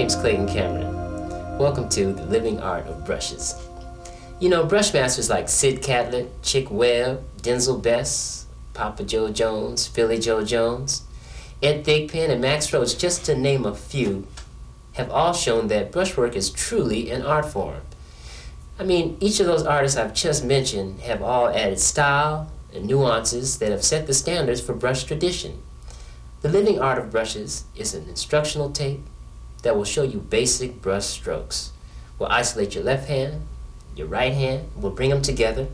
Name's Clayton Cameron. Welcome to The Living Art of Brushes. You know, brush masters like Sid Catlett, Chick Webb, Denzil Best, Papa Jo Jones, Philly Joe Jones, Ed Thigpen, and Max Roach, just to name a few, have all shown that brushwork is truly an art form. I mean, each of those artists I've just mentioned have all added style and nuances that have set the standards for brush tradition. The Living Art of Brushes is an instructional tape that will show you basic brush strokes. We'll isolate your left hand, your right hand, we'll bring them together,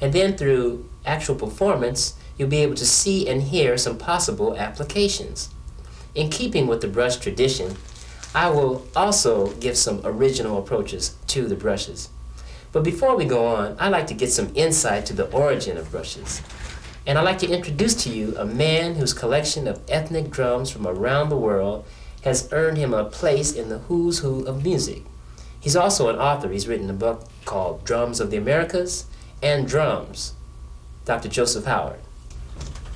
and then through actual performance, you'll be able to see and hear some possible applications. In keeping with the brush tradition, I will also give some original approaches to the brushes. But before we go on, I'd like to get some insight to the origin of brushes. And I'd like to introduce to you a man whose collection of ethnic drums from around the world has earned him a place in the who's who of music. He's also an author. He's written a book called Drums of the Americas and Drums, Dr. Joseph Howard.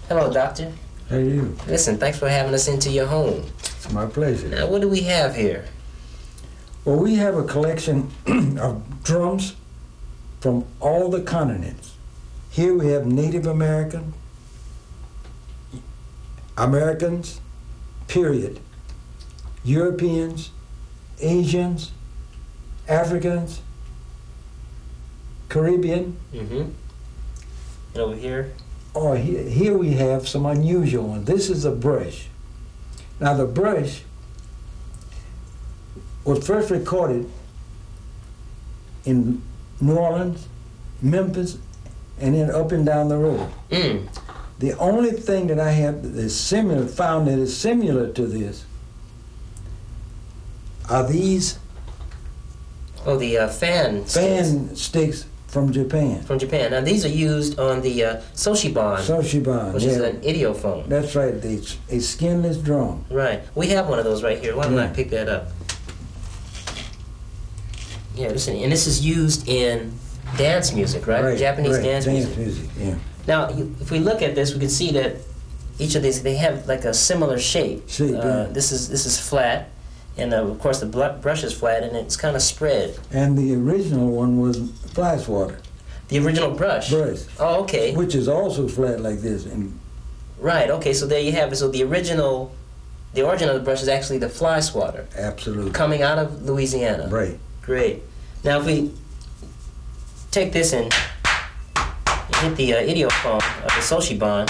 Hello, Doctor. How are you? Listen, thanks for having us into your home. It's my pleasure. Now, what do we have here? Well, we have a collection of drums from all the continents. Here we have Native American, Americans, period, Europeans, Asians, Africans, Caribbean. Mm-hmm. And over here? Oh, here, here we have some unusual ones. This is a brush. Now the brush was first recorded in New Orleans, Memphis, and then up and down the road. Mm. The only thing that I have that is similar, found that is similar to this, are these Oh, the uh, fan sticks fan sticks from Japan. from Japan. Now, these are used on the uh, Soshibon, Soshiban. which yeah. is an idiophone. That's right. It's a skinless drum. Right. We have one of those right here. Why don't I pick that up? Yeah, listen, and this is used in dance music, right? Japanese right, dance, music. music. Yeah. Now, you, if we look at this, we can see that each of these they have like a similar shape. Shape, uh, yeah. This is this is flat, and uh, of course the bl- brush is flat, and it's kind of spread. And the original one was fly swatter The original brush. brush, Oh, okay. which is also flat like this. And Right. Okay. So there you have it. So the original, the origin of the brush is actually the fly swatter absolutely coming out of Louisiana. right. Great. Now if we take this and hit the uh, idiophone of the Soshibon,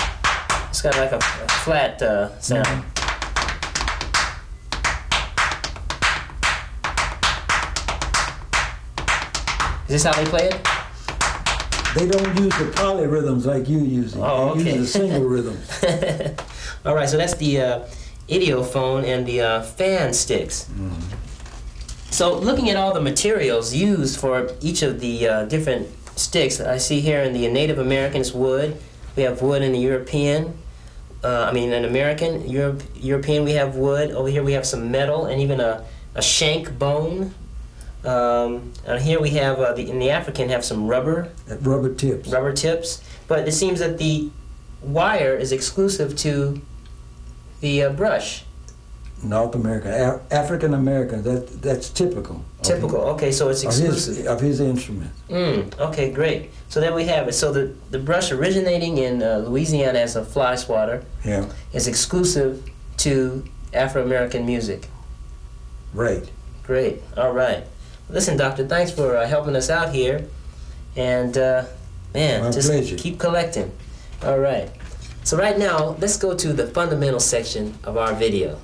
it's got like a, a flat uh, sound. Is this how they play it? They don't use the polyrhythms like you use. Oh, They okay. use the single rhythms. All right, so that's the uh, idiophone and the uh, fan sticks. So looking at all the materials used for each of the uh, different sticks, I see here in the Native Americans wood. We have wood in the European. Uh, I mean, in American, Europe, European, we have wood. Over here, we have some metal and even a, a shank bone. Um, and here we have uh, the, in the African have some rubber rubber tips. rubber tips, but it seems that the wire is exclusive to the uh, brush. North America, Af- African American. That that's typical. Typical. Okay, so it's Of his, exclusive. of his instrument. Mm, okay, great. So there we have it. So the, the brush originating in uh, Louisiana as a fly swatter Yeah. is exclusive to Afro American music. Right. Great. All right. Listen, Doctor, thanks for uh, helping us out here. And, uh, man, My just pleasure. keep collecting. All right. So, right now, let's go to the fundamental section of our video.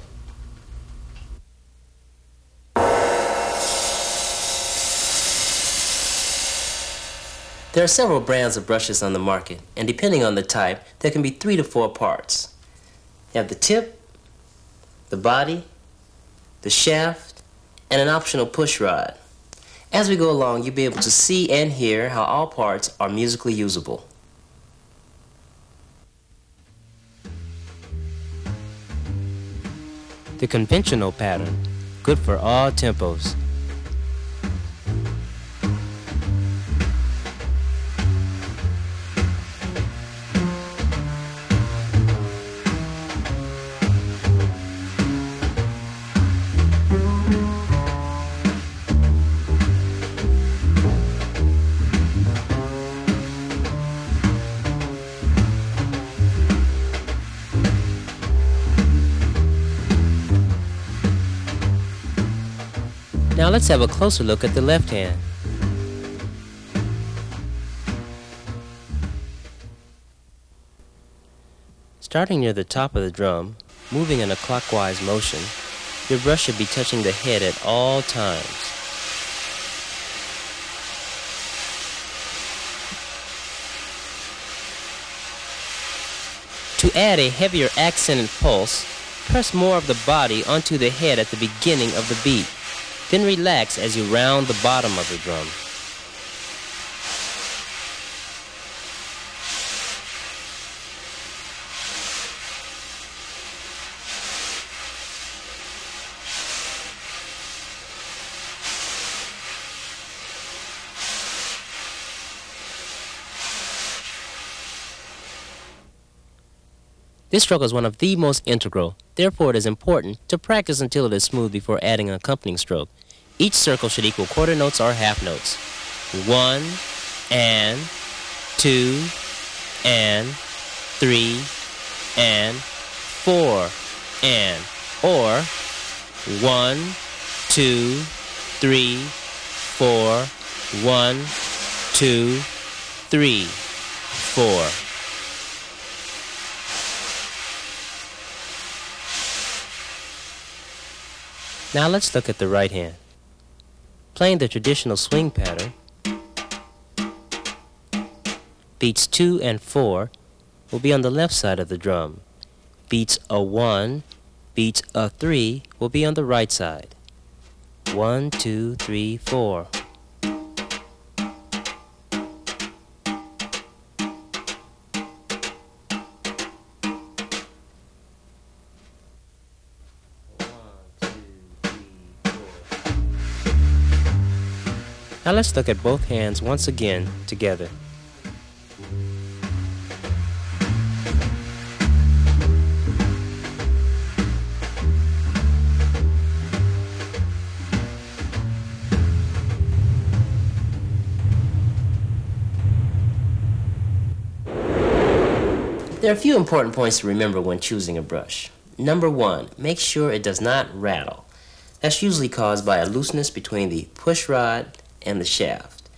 There are several brands of brushes on the market, and depending on the type, there can be three to four parts. You have the tip, the body, the shaft, and an optional push rod. As we go along, you'll be able to see and hear how all parts are musically usable. The conventional pattern, good for all tempos. Now let's have a closer look at the left hand. Starting near the top of the drum, moving in a clockwise motion, your brush should be touching the head at all times. To add a heavier accented pulse, press more of the body onto the head at the beginning of the beat. Then relax as you round the bottom of the drum. This stroke is one of the most integral, therefore it is important to practice until it is smooth before adding an accompanying stroke. Each circle should equal quarter notes or half notes. One, and, two, and, three, and, four, and, or one, two, three, four, one, two, three, four. Now let's look at the right hand. Playing the traditional swing pattern, beats 2 and 4 will be on the left side of the drum. Beats a 1, beats a 3 will be on the right side. 1, 2, 3, 4. Let's look at both hands once again together. There are a few important points to remember when choosing a brush. Number one, make sure it does not rattle. That's usually caused by a looseness between the push rod and the shaft.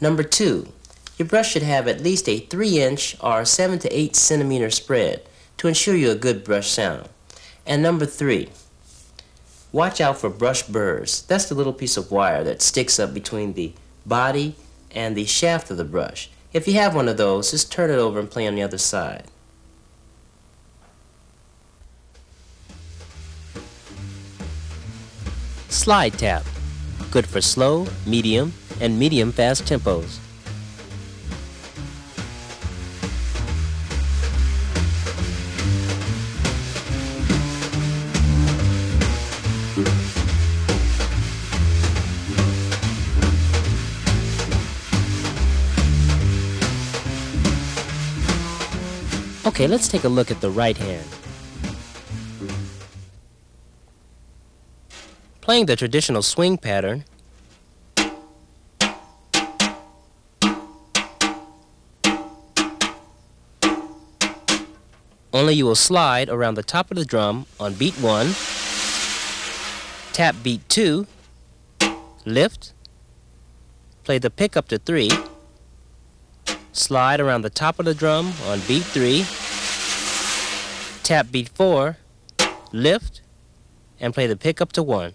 Number two, your brush should have at least a 3 inch or 7 to 8 centimeter spread to ensure you a good brush sound. And number three, watch out for brush burrs. That's the little piece of wire that sticks up between the body and the shaft of the brush. If you have one of those, just turn it over and play on the other side. Slide tap good for slow, medium, and medium fast tempos. Okay, let's take a look at the right hand. Playing the traditional swing pattern, only you will slide around the top of the drum on beat 1, tap beat 2, lift, play the pickup to 3, slide around the top of the drum on beat 3, tap beat 4, lift, and play the pickup to 1.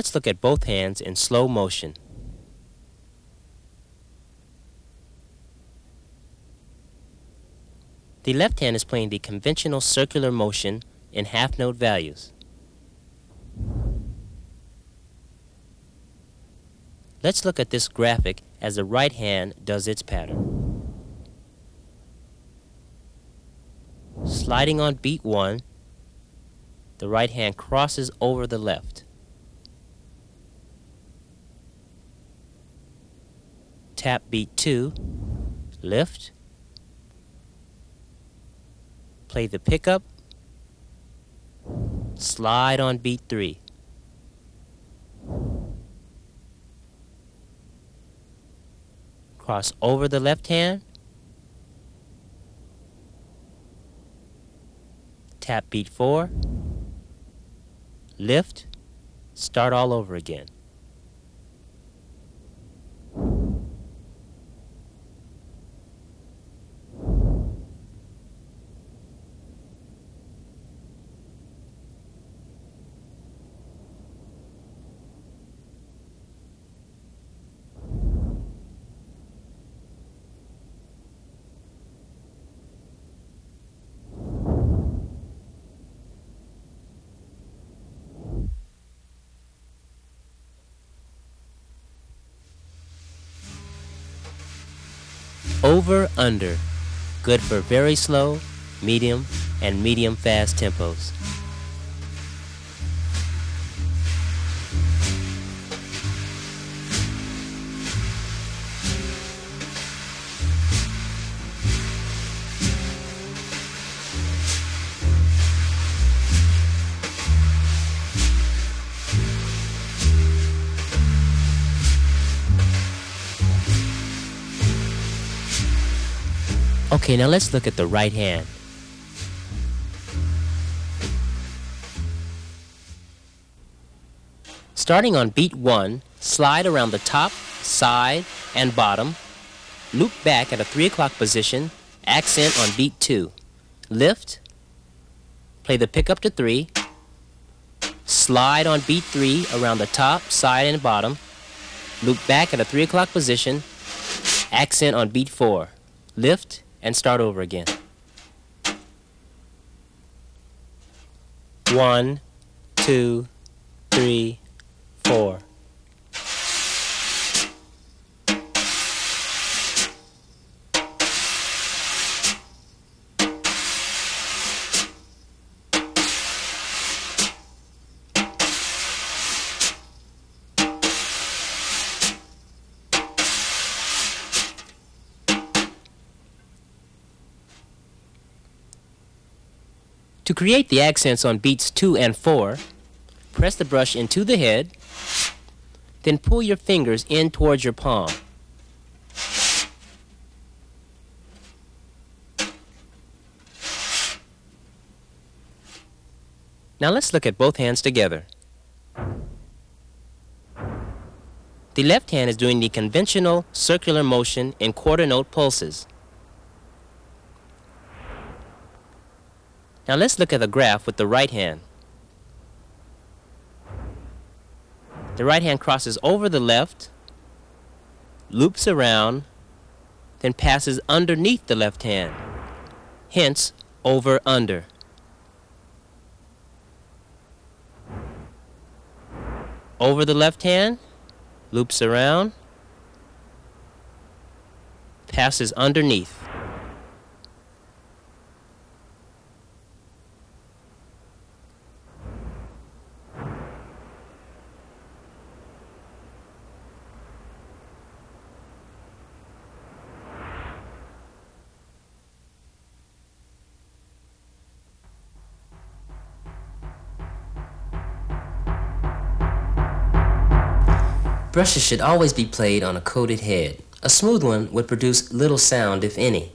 Let's look at both hands in slow motion. The left hand is playing the conventional circular motion in half note values. Let's look at this graphic as the right hand does its pattern. Sliding on beat 1, the right hand crosses over the left. Tap beat 2, lift, play the pickup, slide on beat 3. Cross over the left hand, tap beat 4, lift, start all over again. Over under. Good for very slow, medium, and medium fast tempos. Okay, now let's look at the right hand. Starting on beat 1, slide around the top, side, and bottom. Loop back at a 3 o'clock position, accent on beat 2. Lift, play the pickup to 3, slide on beat 3 around the top, side, and bottom. Loop back at a 3 o'clock position, accent on beat 4. Lift, and start over again. One, two, three, four. Create the accents on beats 2 and 4, press the brush into the head, then pull your fingers in towards your palm. Now let's look at both hands together. The left hand is doing the conventional circular motion in quarter note pulses. Now let's look at the graph with the right hand. The right hand crosses over the left, loops around, then passes underneath the left hand. Hence, over under. Over the left hand, loops around, passes underneath. Brushes should always be played on a coated head. A smooth one would produce little sound, if any.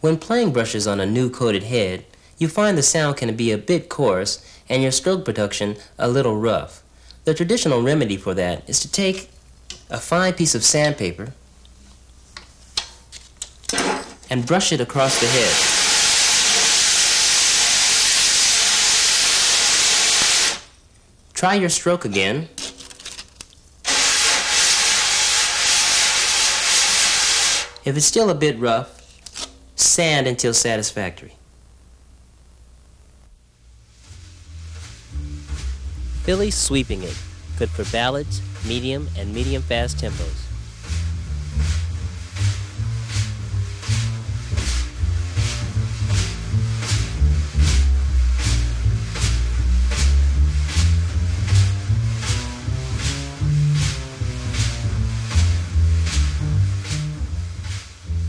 When playing brushes on a new coated head, you find the sound can be a bit coarse and your stroke production a little rough. The traditional remedy for that is to take a fine piece of sandpaper and brush it across the head. Try your stroke again If it's still a bit rough, sand until satisfactory. Philly sweeping it. Good for ballads, medium, and medium fast tempos.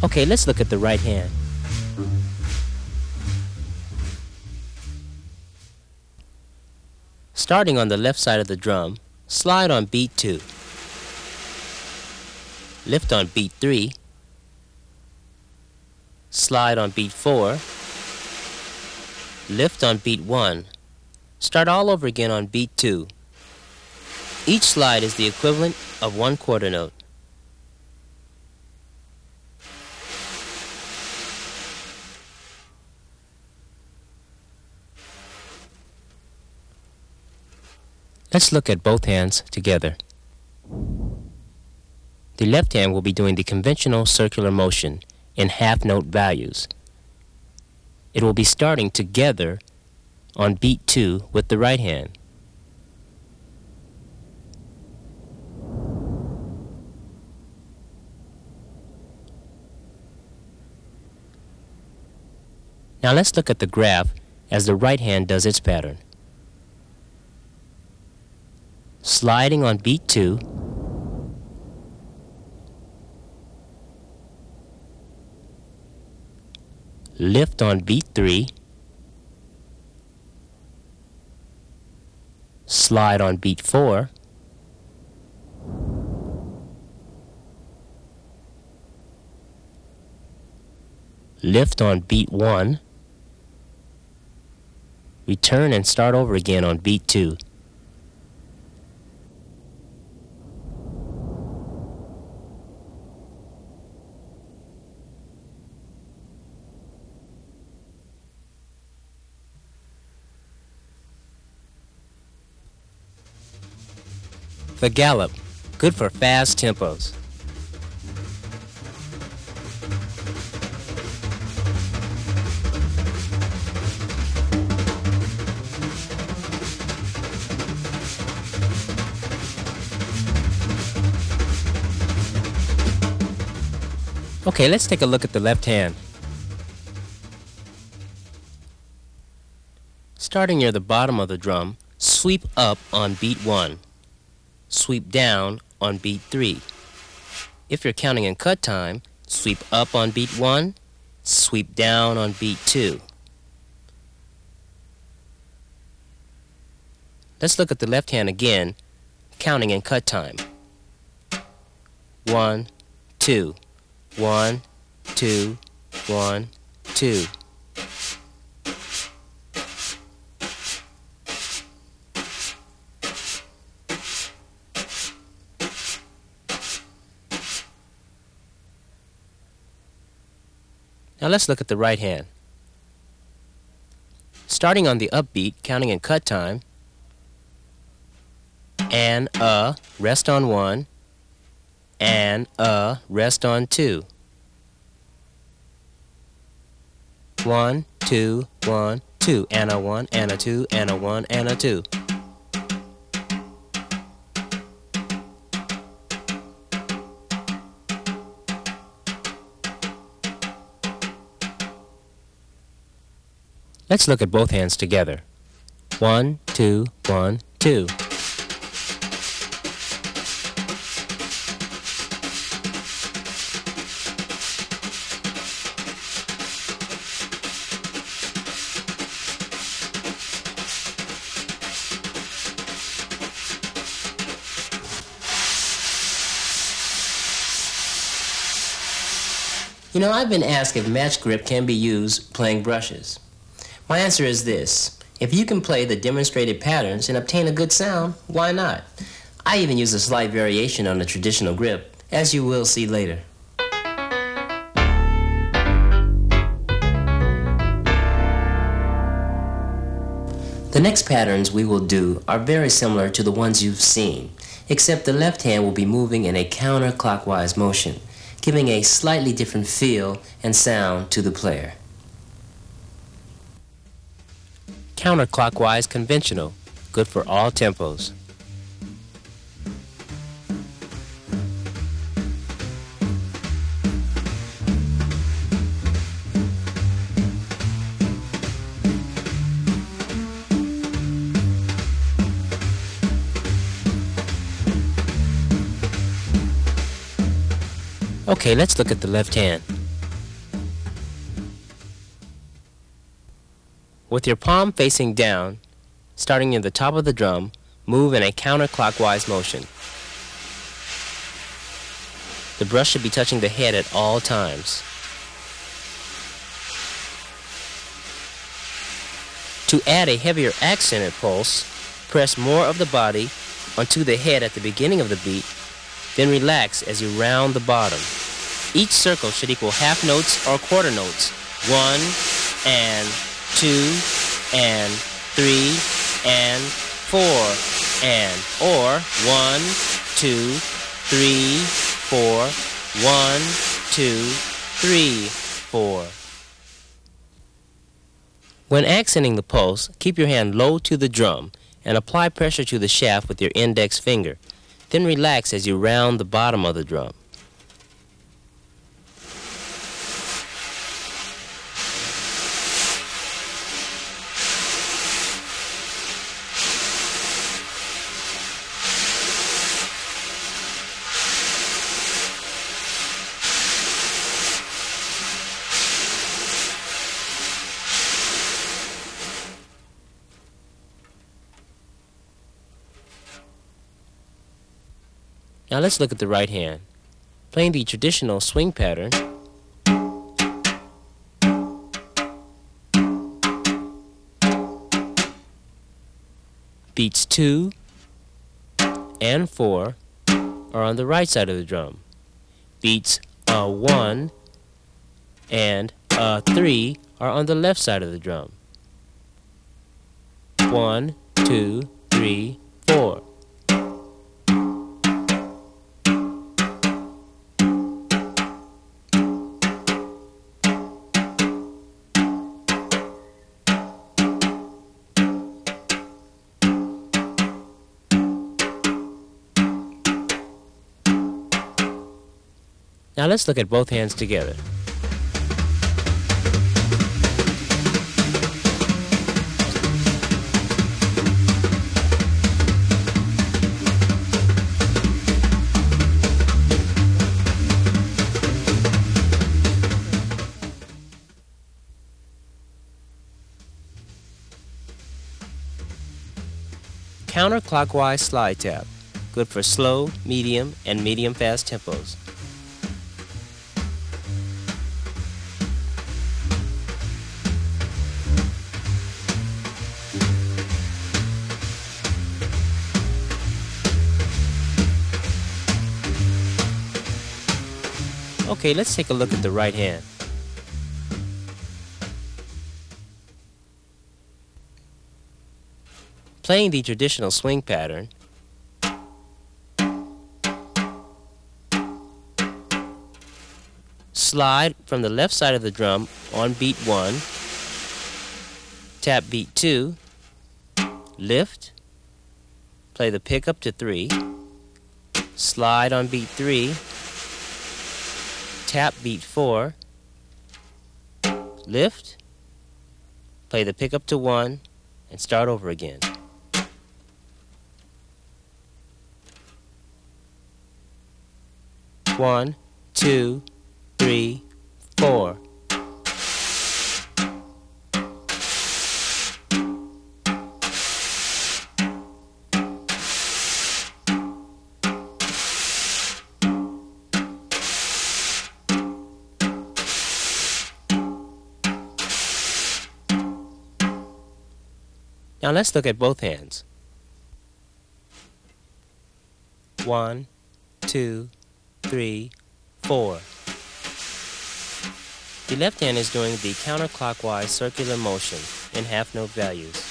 Okay, let's look at the right hand. Starting on the left side of the drum, slide on beat 2. Lift on beat 3. Slide on beat 4. Lift on beat 1. Start all over again on beat 2. Each slide is the equivalent of one quarter note. Let's look at both hands together. The left hand will be doing the conventional circular motion in half note values. It will be starting together on beat 2 with the right hand. Now let's look at the graph as the right hand does its pattern. Sliding on beat 2. Lift on beat 3. Slide on beat 4. Lift on beat 1. Return and start over again on beat 2. The gallop, good for fast tempos. Okay, let's take a look at the left hand. Starting near the bottom of the drum, sweep up on beat 1 sweep down on beat 3. If you're counting in cut time, sweep up on beat 1, sweep down on beat 2. Let's look at the left hand again, counting in cut time. 1, 2, 1, 2, 1, 2. Now let's look at the right hand. Starting on the upbeat, counting in cut time, and uh, rest on one, and uh, rest on two. One, two, one, two, and a one, and a two, and a one, and a two. Let's look at both hands together. One, two, one, two. You know, I've been asked if match grip can be used playing brushes. My answer is this. If you can play the demonstrated patterns and obtain a good sound, why not? I even use a slight variation on the traditional grip, as you will see later. The next patterns we will do are very similar to the ones you've seen, except the left hand will be moving in a counterclockwise motion, giving a slightly different feel and sound to the player. Counterclockwise conventional, good for all tempos. Okay, let's look at the left hand. With your palm facing down, starting near the top of the drum, move in a counterclockwise motion. The brush should be touching the head at all times. To add a heavier accented pulse, press more of the body onto the head at the beginning of the beat, then relax as you round the bottom. Each circle should equal half notes or quarter notes. One and two and three and four and or one, two, three, four, one, two, three, four. When accenting the pulse, keep your hand low to the drum and apply pressure to the shaft with your index finger. Then relax as you round the bottom of the drum. Now let's look at the right hand. Playing the traditional swing pattern, beats 2 and 4 are on the right side of the drum. Beats uh, 1 and uh, 3 are on the left side of the drum. 1, 2, 3, Now let's look at both hands together. Counterclockwise slide tap, good for slow, medium, and medium fast tempos. Okay, let's take a look at the right hand. Playing the traditional swing pattern, slide from the left side of the drum on beat 1, tap beat 2, lift, play the pickup to 3, slide on beat 3, tap beat 4, lift, play the pickup to 1, and start over again. One, two, three, four. Now let's look at both hands. One, two, three, four. The left hand is doing the counterclockwise circular motion in half note values.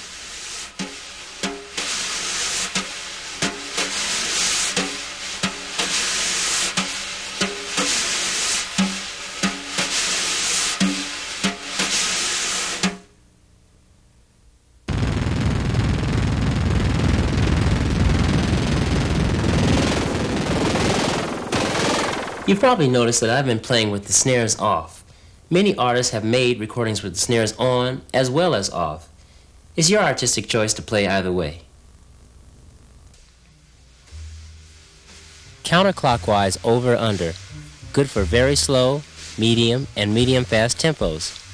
You've probably noticed that I've been playing with the snares off. Many artists have made recordings with the snares on as well as off. It's your artistic choice to play either way. Counterclockwise over under. Good for very slow, medium, and medium fast tempos.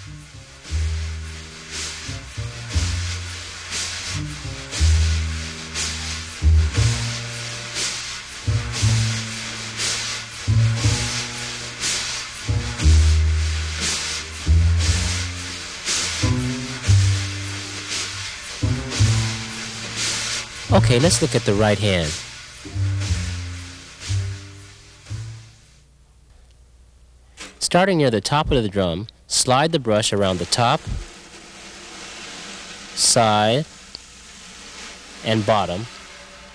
Okay, let's look at the right hand. Starting near the top of the drum, slide the brush around the top, side, and bottom.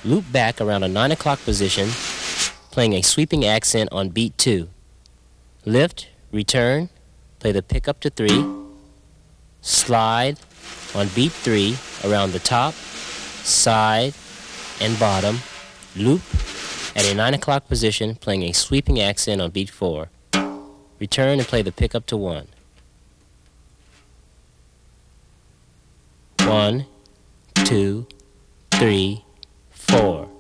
Loop back around a 9 o'clock position, playing a sweeping accent on beat 2. Lift, return, play the pickup to 3, slide on beat 3 around the top, side, and bottom, loop at a 9 o'clock position, playing a sweeping accent on beat 4. Return and play the pickup to 1. 1, 2, 3, 4.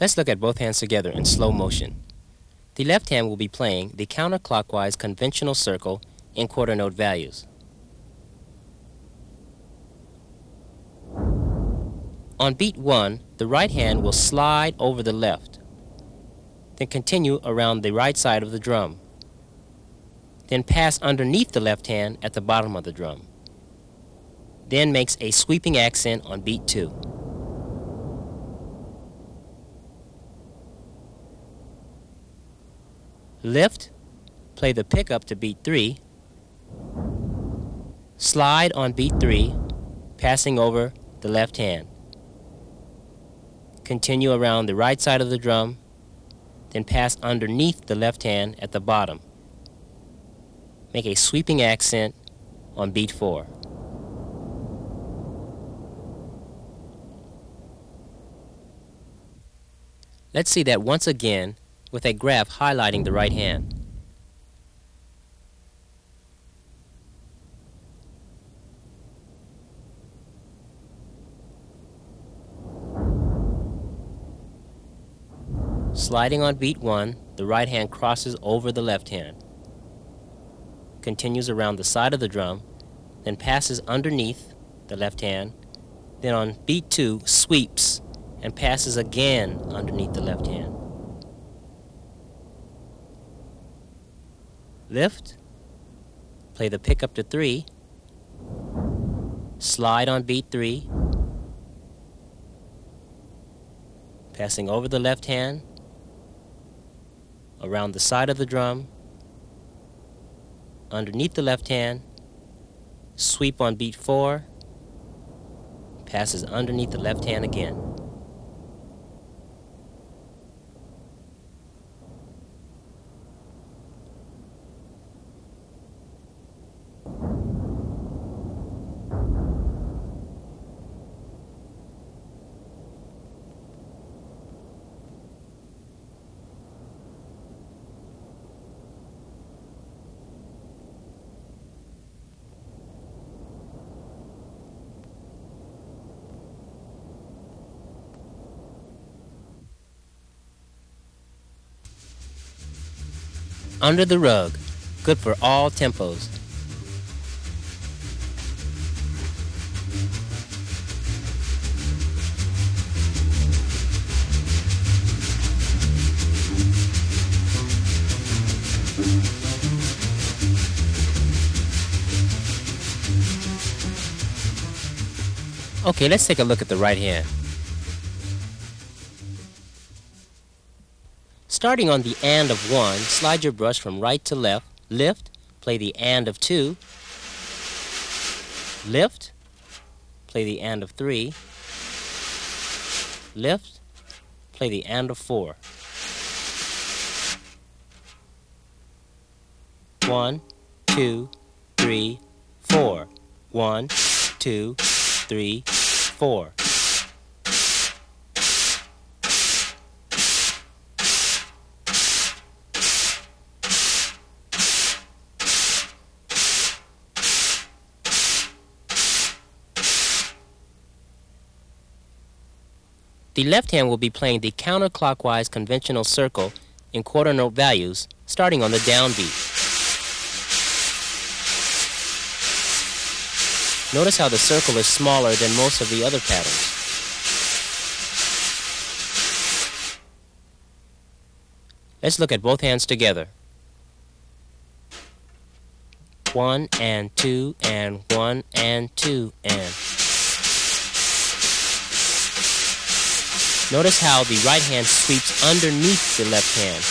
Let's look at both hands together in slow motion. The left hand will be playing the counterclockwise conventional circle in quarter note values. On beat 1, the right hand will slide over the left, then continue around the right side of the drum, then pass underneath the left hand at the bottom of the drum, then makes a sweeping accent on beat 2. Lift, play the pickup to beat 3. Slide on beat 3, passing over the left hand. Continue around the right side of the drum, then pass underneath the left hand at the bottom. Make a sweeping accent on beat 4. Let's see that once again with a graph highlighting the right hand. Sliding on beat 1, the right hand crosses over the left hand, continues around the side of the drum, then passes underneath the left hand, then on beat 2 sweeps and passes again underneath the left hand. Lift, play the pickup to three, slide on beat three, passing over the left hand, around the side of the drum, underneath the left hand, sweep on beat four, passes underneath the left hand again. Under the Rug. Good for all tempos. Okay, let's take a look at the right hand. Starting on the and of 1, slide your brush from right to left, lift, play the and of 2, lift, play the and of 3, lift, play the and of 4. One, two, three, four. One, two, three, four. The left hand will be playing the counterclockwise conventional circle in quarter note values, starting on the downbeat. Notice how the circle is smaller than most of the other patterns. Let's look at both hands together. One and two and one and two and... Notice how the right hand sweeps underneath the left hand.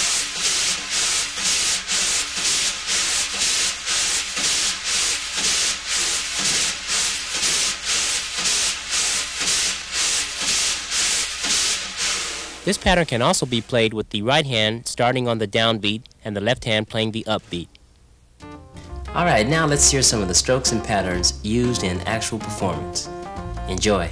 This pattern can also be played with the right hand starting on the downbeat and the left hand playing the upbeat. Alright, now let's hear some of the strokes and patterns used in actual performance. Enjoy.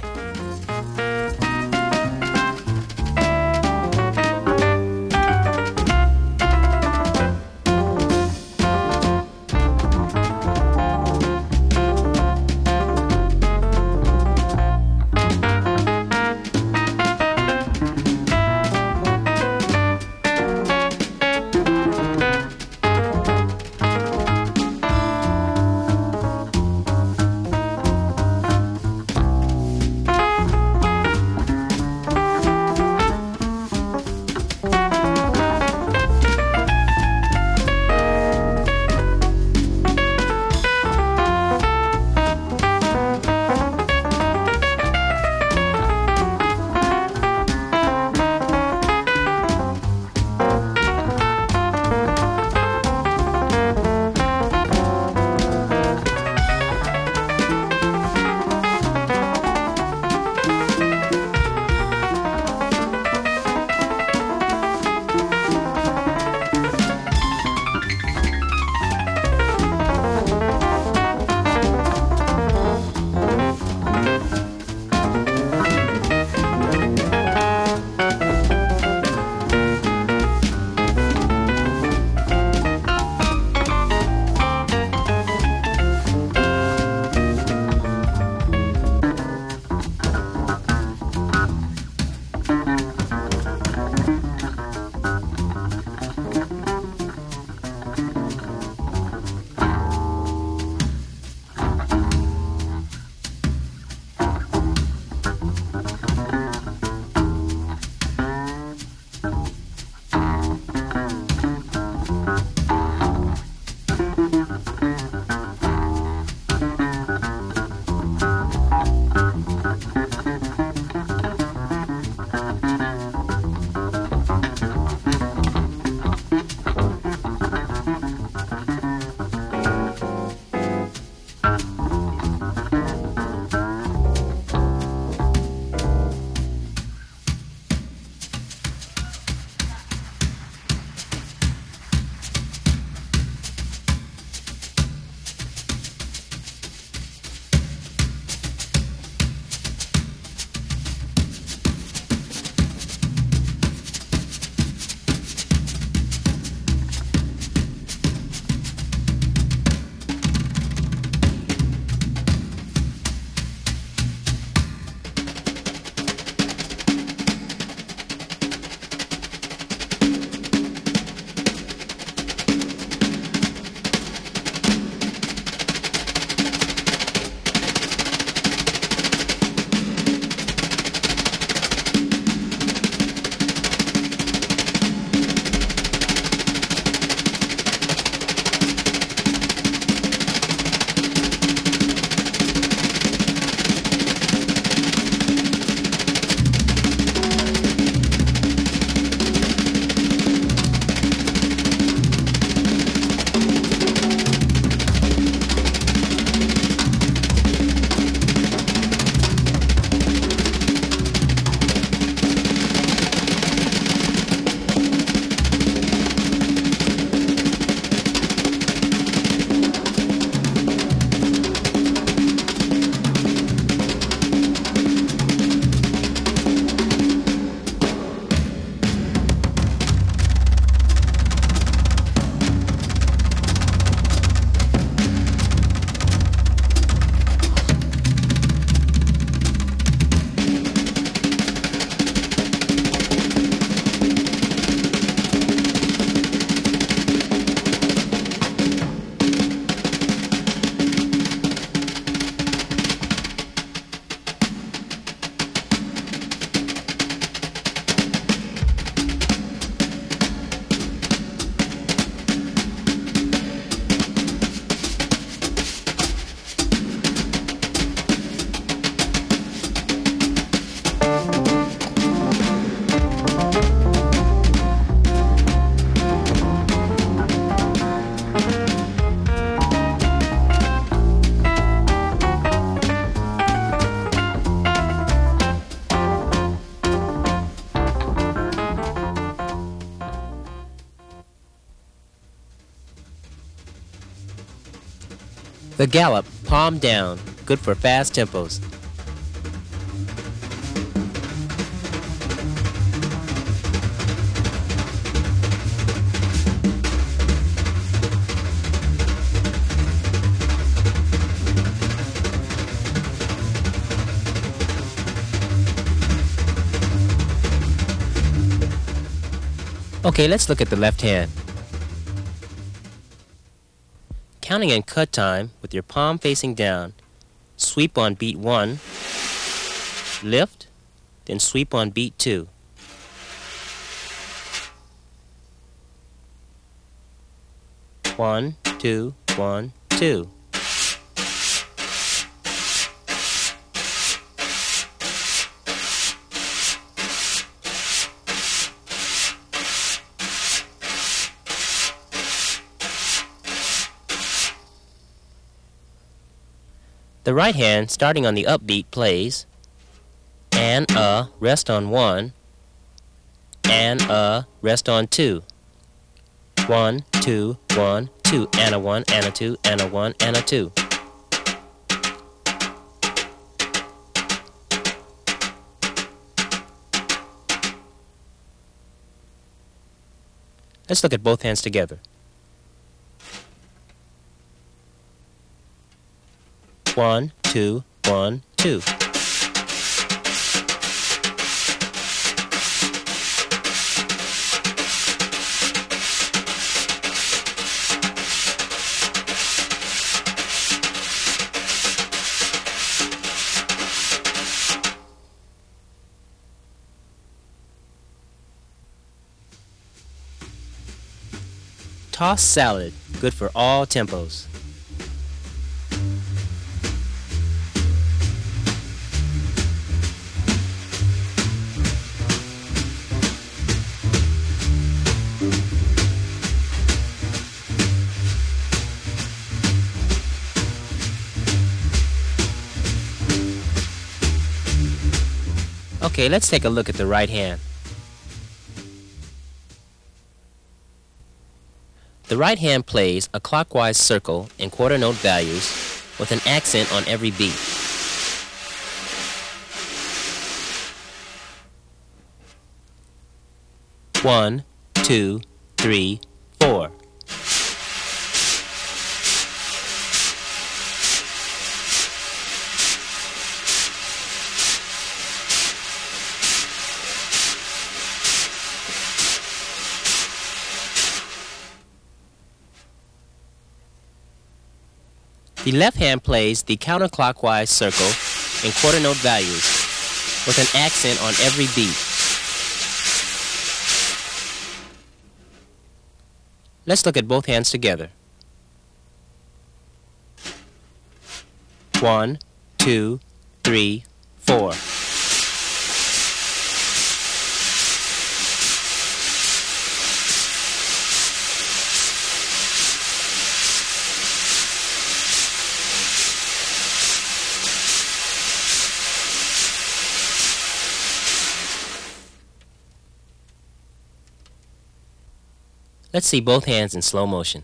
Gallop, palm down, good for fast tempos. Okay, let's look at the left hand. Counting in cut time with your palm facing down, sweep on beat 1, lift, then sweep on beat 2. One, two, one, two. The right hand, starting on the upbeat, plays and a, rest on one, and a, rest on two. One, two, one, two, and a one, and a two, and a one, and a two. Let's look at both hands together. One, two, one, two. Toss salad, good for all tempos. Okay, let's take a look at the right hand. The right hand plays a clockwise circle in quarter note values with an accent on every beat. One, two, three, four. The left hand plays the counterclockwise circle in quarter note values with an accent on every beat. Let's look at both hands together. One, two, three, four. Let's see both hands in slow motion.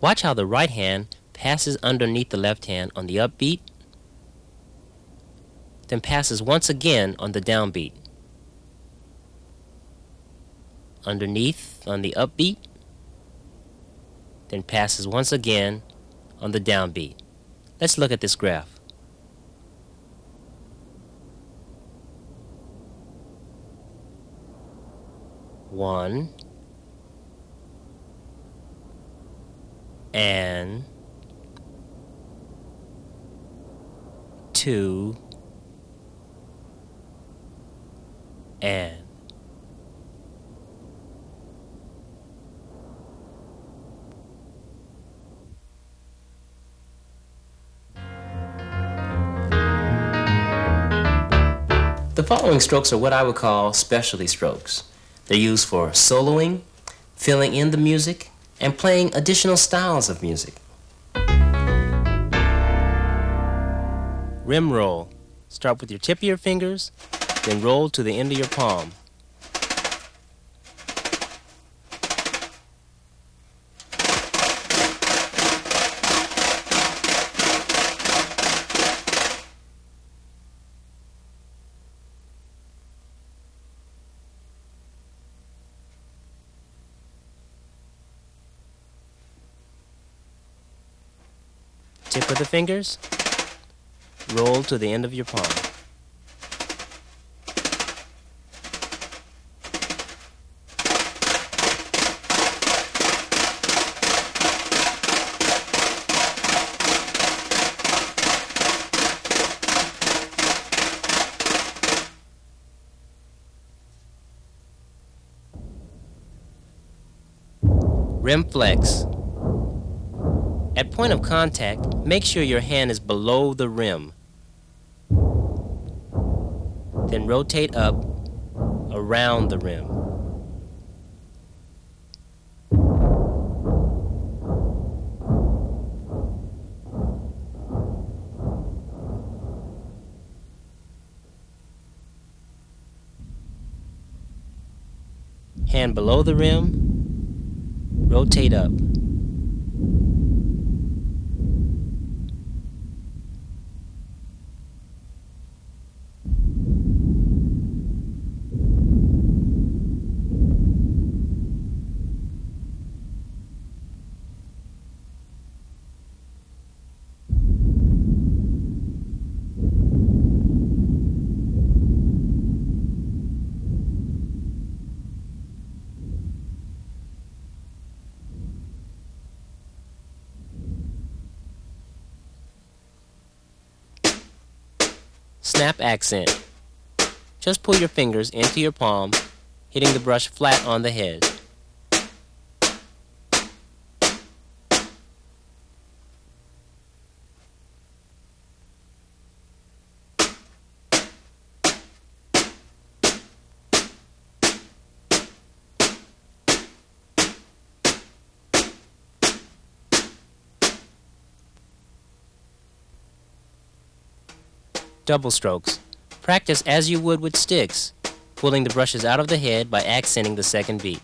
Watch how the right hand passes underneath the left hand on the upbeat, then passes once again on the downbeat. Underneath on the upbeat, then passes once again on the downbeat. Let's look at this graph. One and two and The following strokes are what I would call specialty strokes. They're used for soloing, filling in the music, and playing additional styles of music. Rim roll. Start with your tip of your fingers, then roll to the end of your palm. Tip of the fingers, roll to the end of your palm. Rim flex. At point of contact, make sure your hand is below the rim. Then rotate up around the rim. Hand below the rim, rotate up. Accent. Just pull your fingers into your palm, hitting the brush flat on the head. Double strokes. Practice as you would with sticks, pulling the brushes out of the head by accenting the second beat.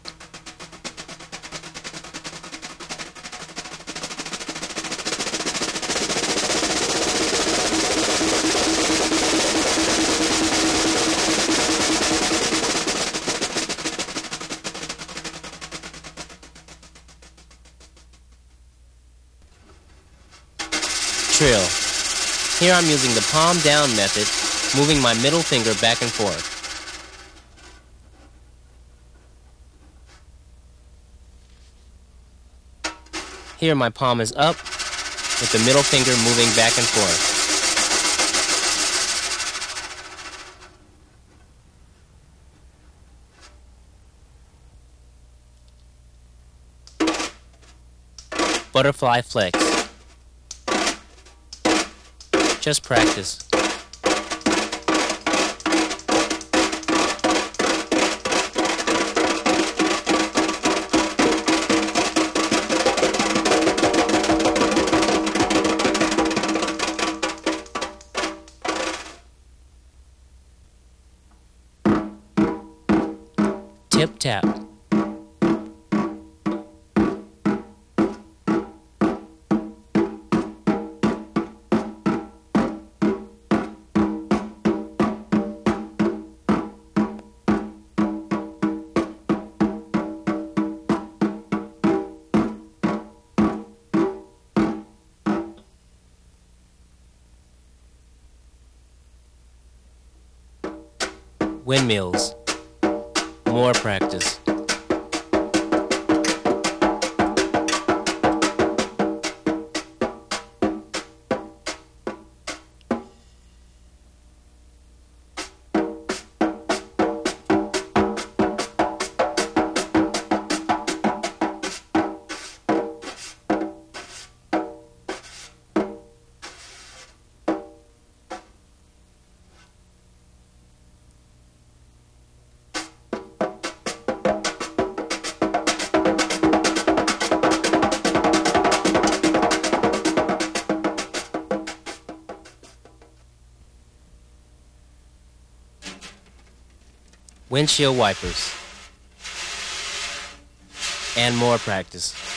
I'm using the palm down method, moving my middle finger back and forth. Here my palm is up, with the middle finger moving back and forth. Butterfly flex. Just practice. Windmills. Windshield wipers. And more practice.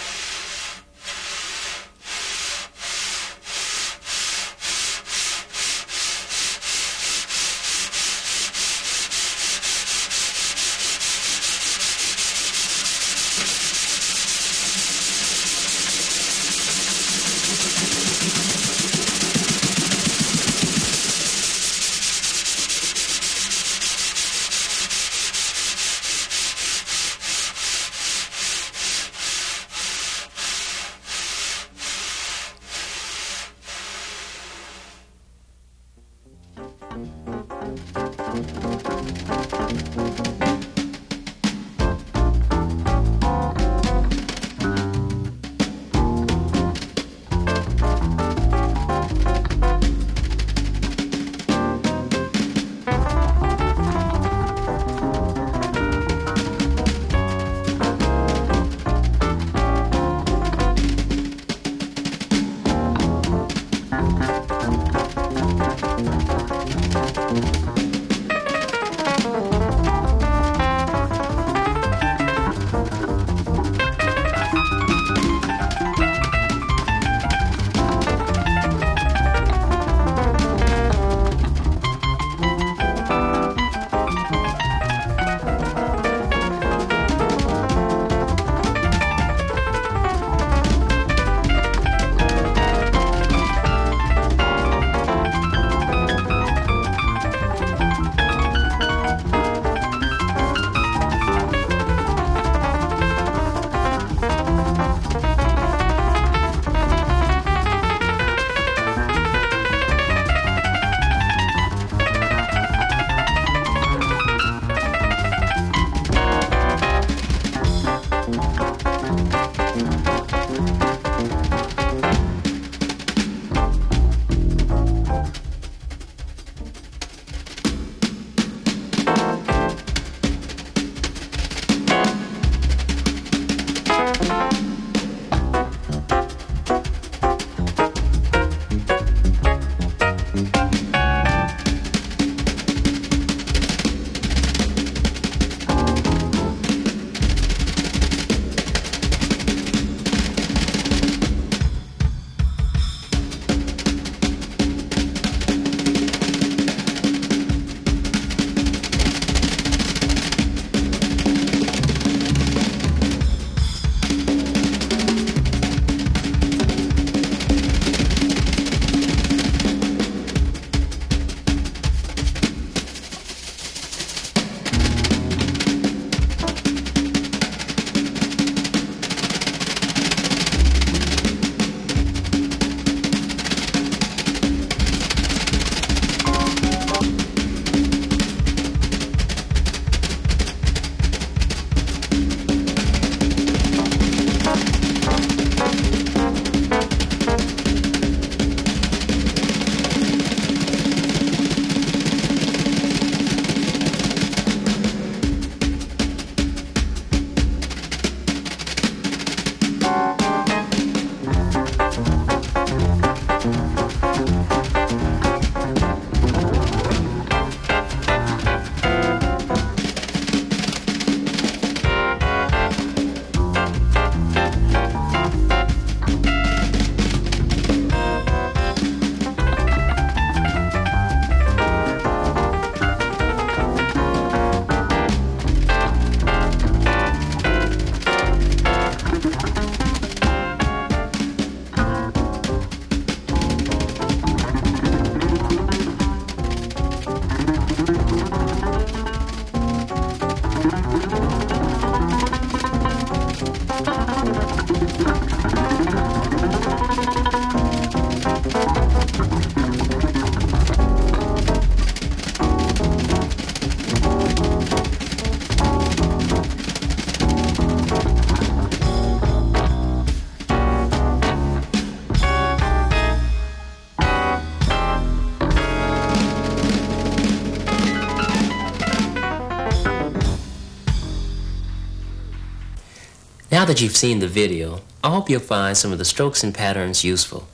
That you've seen the video, I hope you'll find some of the strokes and patterns useful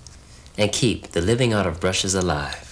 and keep the living art of brushes alive.